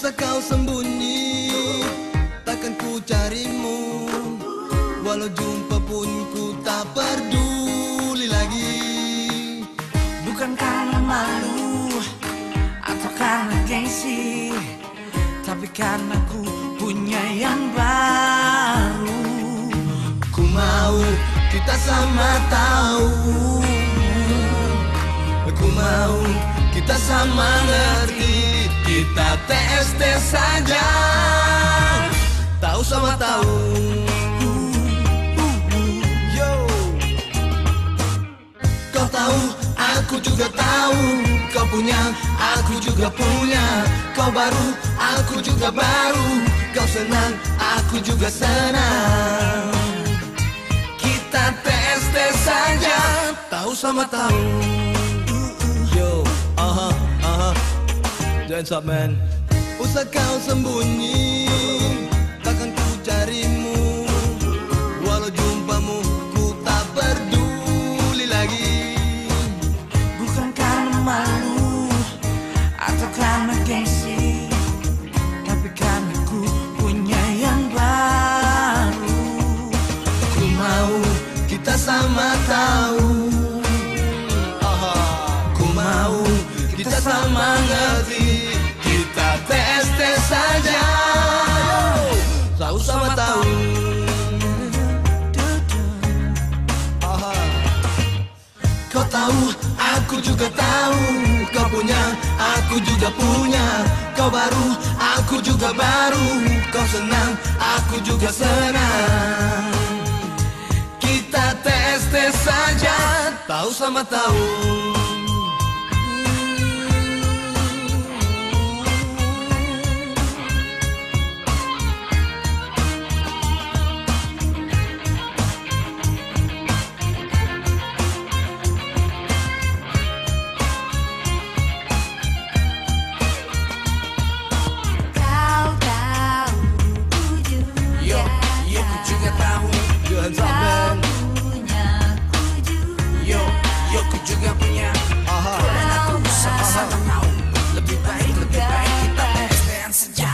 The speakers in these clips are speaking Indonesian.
Usah kau sembunyi Takkan ku carimu. Walau jumpa pun ku tak peduli lagi. Bukan karena malu Atau karena gengsi? Tapi karena ku punya yang baru Ku mau kita sama tahu. Ku mau kita sama ngerti Kita tes saja. Tahu sama tahu. Kau tahu, aku juga tahu. Kau punya, aku juga punya. Kau baru, aku juga baru. Kau senang, aku juga senang. Kita tes saja. Tahu sama tahu. Yo, aha Dance up man. Usah kau sembunyi Takkan ku carimu. Walau jumpamu ku tak peduli lagi. Bukan karena malu Atau karena gengsi? Tapi karena ku punya yang baru. Ku mau kita sama tahu. Ku mau kita sama ngerti tes tes saja Tahu sama tahu. Kau tahu, aku juga tahu. Kau punya, aku juga punya. Kau baru, aku juga baru Kau senang, aku juga senang Kita tes tes saja. Tahu sama tahu juga tahu ku juga Yo, yo ku juga punya Aha. Dan aku sama-sama tahu Lebih baik, lebih baik kita tes saja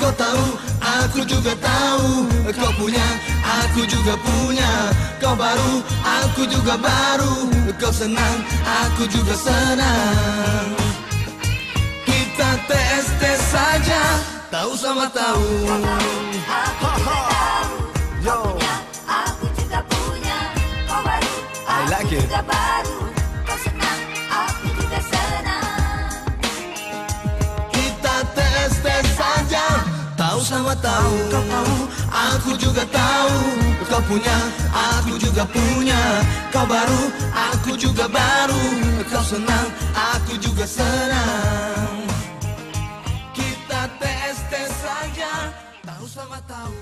Kau tahu, aku juga tahu Kau punya, aku juga punya Kau baru, aku juga baru Kau senang, aku juga senang Kita tes saja Tahu sama tahu Juga baru Kau senang Aku juga senang. Kita tes tes saja Tahu sama tahu. Kau tahu, Aku juga tahu Kau punya, aku juga punya. Kau baru, aku juga baru. Kau senang, aku juga senang. Kita tes tes saja Tahu sama tahu